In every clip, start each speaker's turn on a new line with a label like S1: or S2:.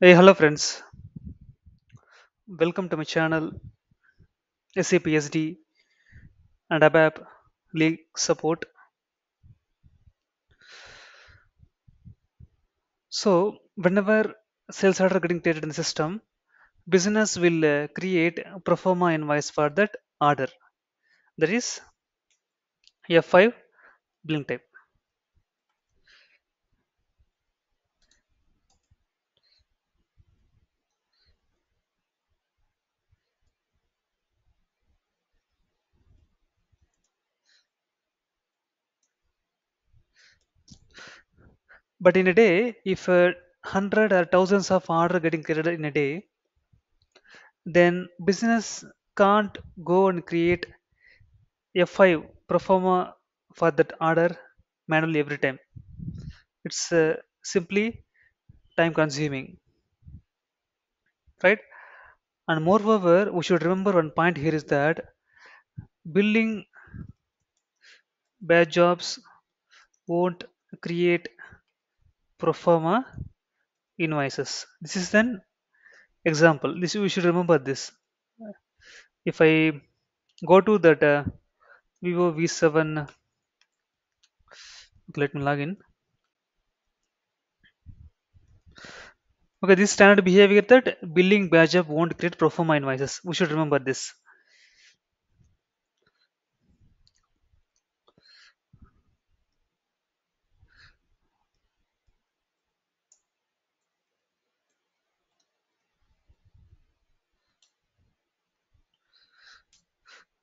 S1: Hey, hello friends. Welcome to my channel SAP SD and ABAP League Support. So, whenever sales order getting created in the system, business will uh, create pro forma invoice for that order. That is F5 billing type. But in a day, if a hundred or thousands of order getting created in a day, then business can't go and create F5 proforma for that order manually every time. It's uh, simply time consuming, right? And moreover, we should remember one point here is that billing batch jobs won't create pro forma invoices. This is an example. This we should remember this. If I go to that uh, VOV7, let me log in. Okay, this standard behavior that billing batch job won't create pro forma invoices. We should remember this.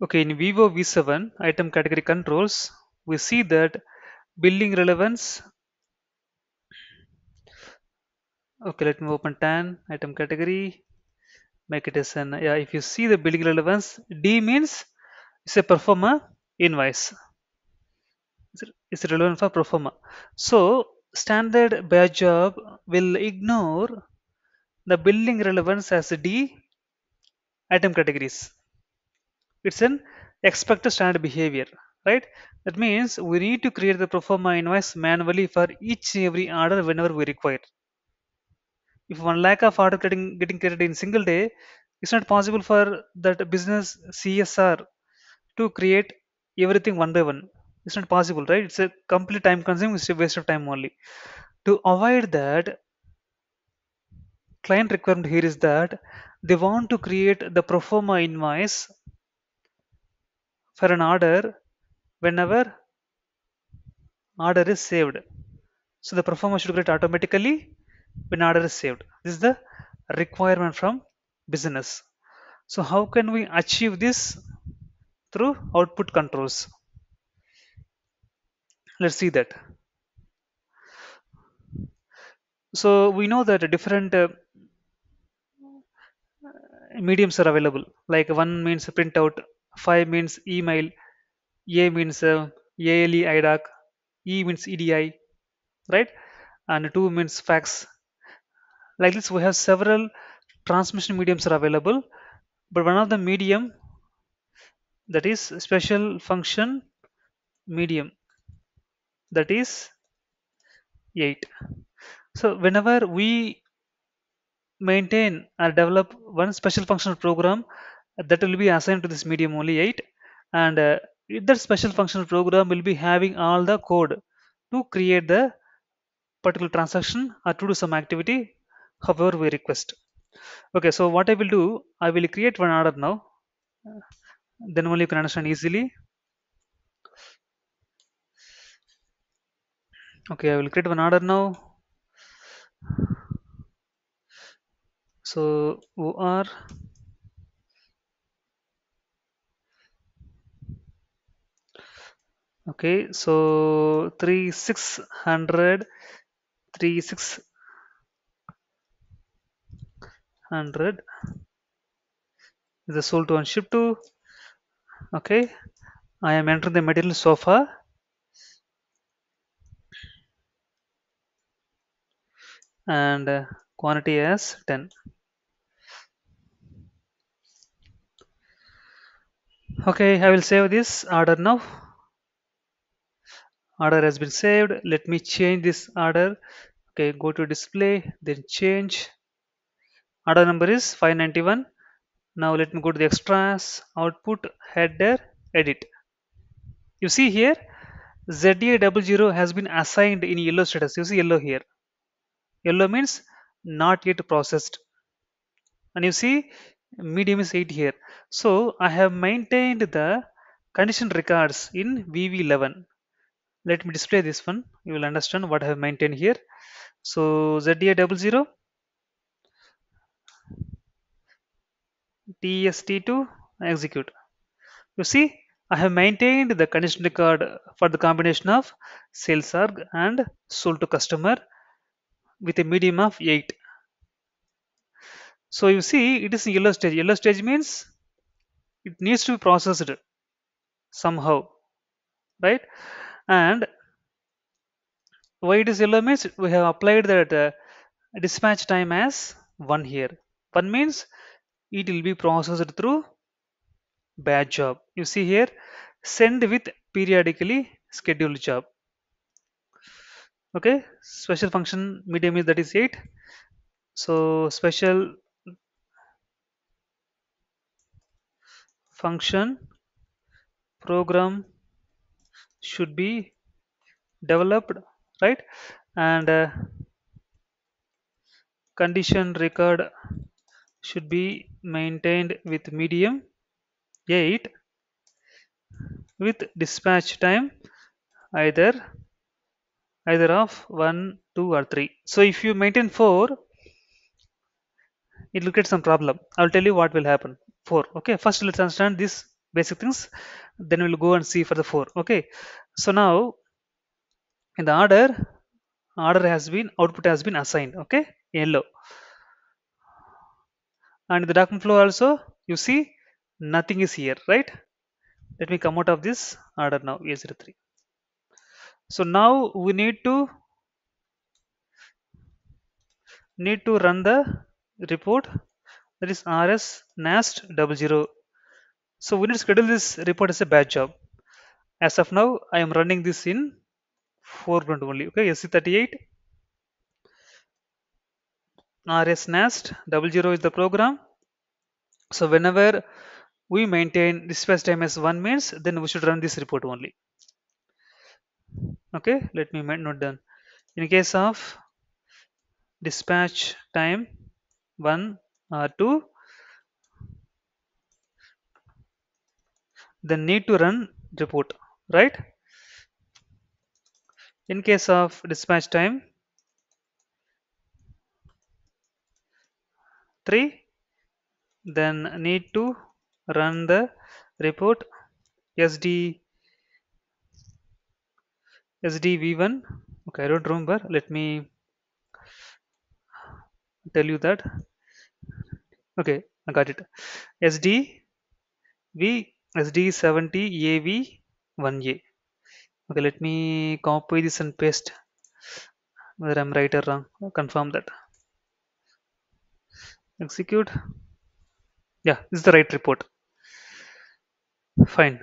S1: Okay, in VOV7 item category controls, we see that billing relevance. Okay, let me open TAN item category, make it as an yeah. If you see the billing relevance, D means it's a proforma invoice. It's- relevant for proforma. So standard batch job will ignore the billing relevance as D item categories. It's an expected standard behavior, right? That means we need to create the pro forma invoice manually for each and every order whenever we require. If one lakh of order getting getting created in single day, it's not possible for that business CSR to create everything one by one. It's not possible, right? It's a complete time consuming, it's a waste of time only. To avoid that, client requirement here is that they want to create the pro forma invoice for an order whenever order is saved. So the proforma should create automatically when order is saved. This is the requirement from business. So how can we achieve this through output controls? Let's see that. So we know that different uh, mediums are available. Like one means printout, five means email, A means uh, ALE IDOC, E means EDI, right? And two means fax. Like this, we have several transmission mediums are available, but one of the medium that is special function medium that is 8. So whenever we maintain or develop one special functional program that will be assigned to this medium only 8 and uh, that special functional program will be having all the code to create the particular transaction or to do some activity however we request. Okay so what i will do i will create one order now. Then only you can understand easily. Okay i will create one order now. So or okay so 3600 3600 is the sold to and shipped to okay i am entering the material sofa. And uh, quantity as 10 okay i will save this order now order has been saved. Let me change this order. Okay go to display then change. Order number is 591 now let me go to the extras output header edit. You see here ZA00 has been assigned in yellow status. You see yellow here. Yellow means not yet processed. And you see medium is 8 here. So I have maintained the condition records in VV11 let me display this one. You will understand what I have maintained here. So ZA00 TST2 execute. You see I have maintained the condition record for the combination of sales org and sold to customer with a medium of 8 so you see it is in yellow stage. Yellow stage means it needs to be processed somehow right and why it is yellow means we have applied that uh, dispatch time as 1 here. 1 means it will be processed through batch job. You see here send with periodically scheduled job. Okay special function medium is that is 8 so special function program should be developed right? And uh, condition record should be maintained with medium 8 with dispatch time either either of 1 2 or 3 so if you maintain 4 it will get some problem. I'll tell you what will happen. 4 okay? First let's understand these basic things then we'll go and see for the 4 okay? So now in the order order has been output has been assigned okay? Yellow. And the document flow also you see nothing is here right? Let me come out of this order now a03 so now we need to need to run the report that is rs nast double zero so we need to schedule this report as a batch job. As of now i am running this in foreground only okay? SE38 rs nast double zero is the program. So whenever we maintain dispatch time as one means then we should run this report only. Okay let me note down in case of dispatch time 1 or 2 then need to run report right? In case of dispatch time 3 then need to run the report sd sdv1 okay i don't remember. Let me tell you that. Okay i got it. Sd v sd70 av 1a okay let me copy this and paste. Whether i'm right or wrong confirm that. Execute. Yeah this is the right report. Fine.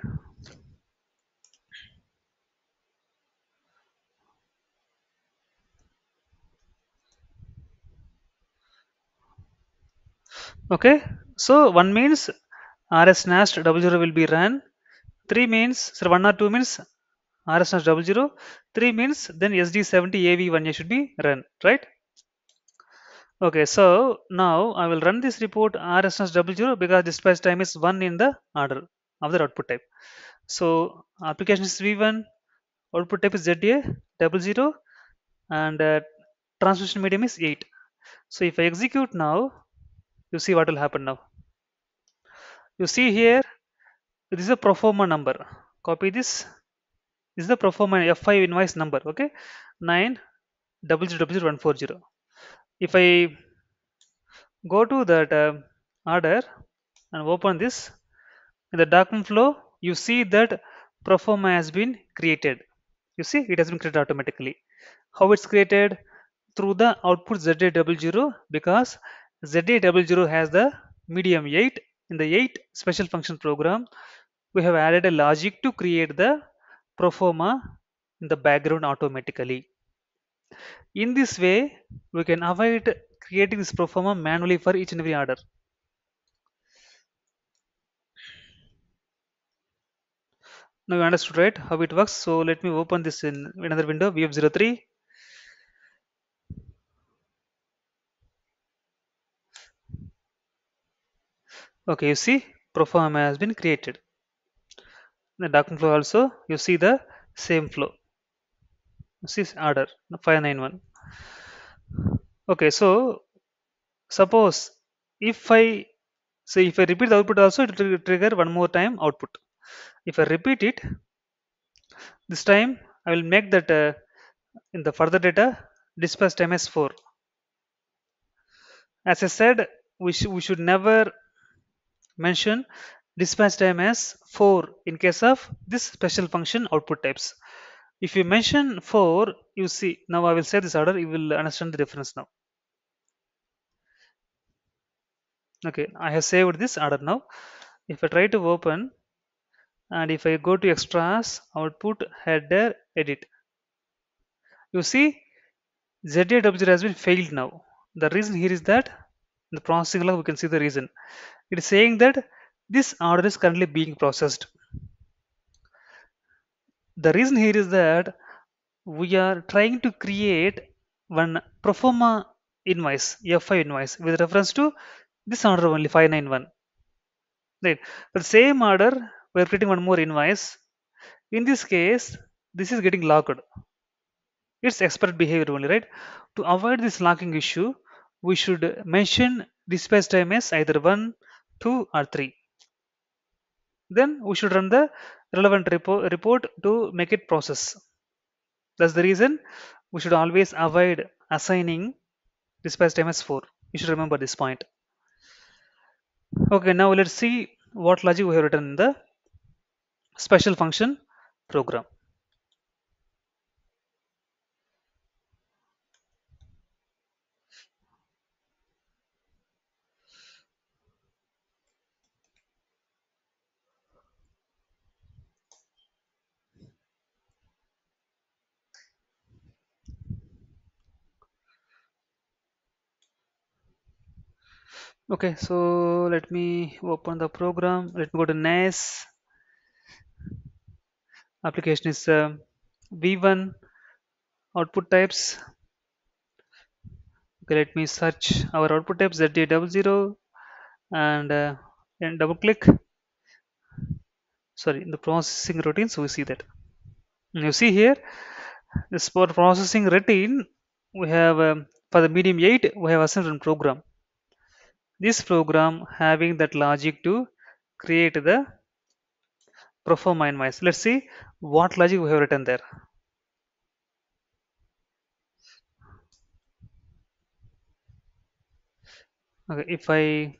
S1: Okay so one means rs nast double zero will be run. Three means so one or two means rs nast double zero. Three means then sd70 av1a should be run right? Okay so now i will run this report rs nast double zero because dispatch time is one in the order of the output type. So application is v1 output type is za double zero and uh, transmission medium is 8 so if i execute now you see what will happen now you see here this is a proforma number. Copy this. This is the proforma f5 invoice number okay? 9 140 if i go to that uh, order and open this in the document flow you see that proforma has been created. You see it has been created automatically. How it's created? Through the output ZA00 because ZA00 has the medium 8 in the 8 special function program we have added a logic to create the proforma in the background automatically In this way, we can avoid creating this pro forma manually for each and every order. Now you understood right how it works. So let me open this in another window, VF03. Okay, you see, Proforma has been created. The document flow also, you see the same flow. This is order 591. Okay, so suppose if I so if I repeat the output also, it will trigger one more time output. If I repeat it, this time I will make that uh, in the further data dispatch time as 4. As I said, we, sh we should never mention dispatch time as 4 in case of this special function output types. If you mention 4, you see, now I will say this order, you will understand the difference now. Okay, I have saved this order now. If I try to open and if I go to extras, output, header, edit, you see ZA00 has been failed now. The reason here is that in the processing log we can see the reason. It is saying that this order is currently being processed. The reason here is that we are trying to create one proforma invoice, F5 invoice with reference to this order only 591. Right. The same order, we are creating one more invoice. In this case, this is getting locked. It's expert behavior only, right? To avoid this locking issue, we should mention dispatch time as either 1, 2 or 3. Then we should run the relevant repo report to make it process. That's the reason we should always avoid assigning dispatch time as 4. You should remember this point. Okay, now let's see what logic we have written in the special function program. Okay, so let me open the program. Let me go to NACE. Application is uh, V1 output types. Okay, let me search our output types ZA00 and uh, and double click. Sorry, in the processing routine so we see that. You see here, this for processing routine we have um, for the medium 8 we have assigned program this program having that logic to create the proforma invoice. Let's see what logic we have written there. Okay, if I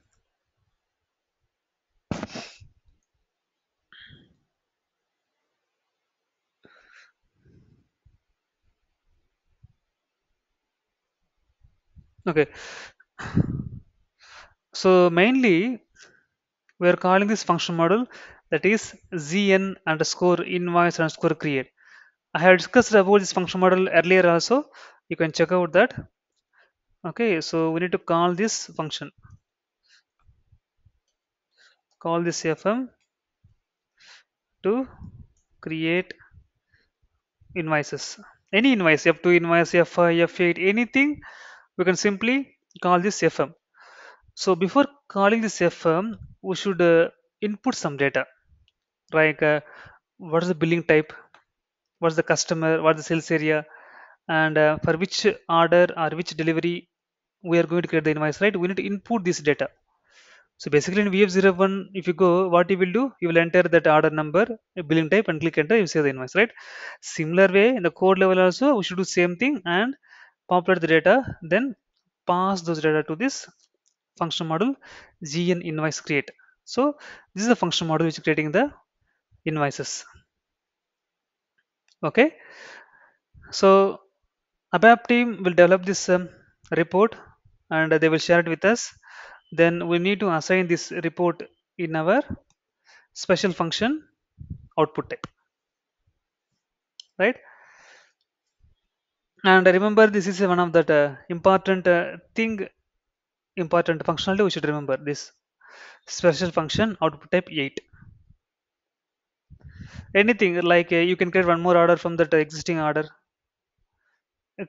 S1: okay, so mainly we are calling this function module that is gn underscore invoice underscore create. I have discussed about this function module earlier also. You can check out that. Okay, so we need to call this function. Call this fm to create invoices. Any invoice, F2 invoice, F5, F8, anything, we can simply call this fm. So before calling this fm, we should uh, input some data like uh, what is the billing type, what's the customer, what's the sales area, and uh, for which order or which delivery we are going to create the invoice, right? We need to input this data. So basically in VF01, if you go, what you will do, you will enter that order number, billing type and click enter, you see the invoice, right? Similar way in the code level also, we should do same thing and populate the data, then pass those data to this function module gn invoice create. So this is the function module which is creating the invoices. Okay. So ABAP team will develop this um, report and they will share it with us then we need to assign this report in our special function output type right and remember this is one of that uh, important uh, thing important functionality we should remember this. Special function output type 8 anything like uh, you can create one more order from that uh, existing order.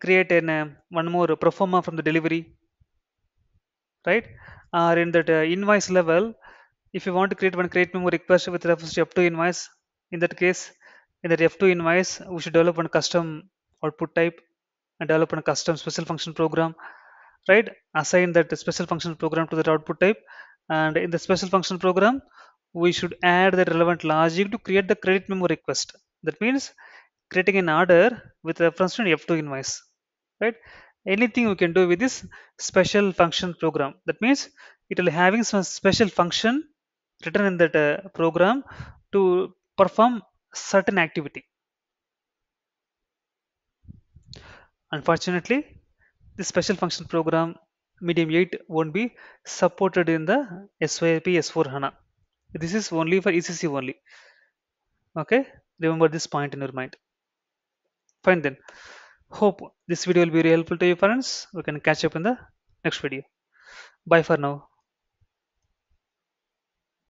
S1: Create an uh, one more proforma from the delivery. Right? Or in that uh, invoice level if you want to create one credit memo request with reference to f2 invoice in that case in that f2 invoice we should develop one custom output type and develop a custom special function program right? Assign that special function program to that output type. And in the special function program we should add the relevant logic to create the credit memo request. That means creating an order with reference to an f2 invoice right? Anything we can do with this special function program. That means it will having some special function written in that uh, program to perform certain activity. Unfortunately the special function program medium 8 won't be supported in the SAP S4 HANA. This is only for ECC only. Okay, remember this point in your mind. Fine then. Hope this video will be very helpful to you friends. We can catch up in the next video. Bye for now.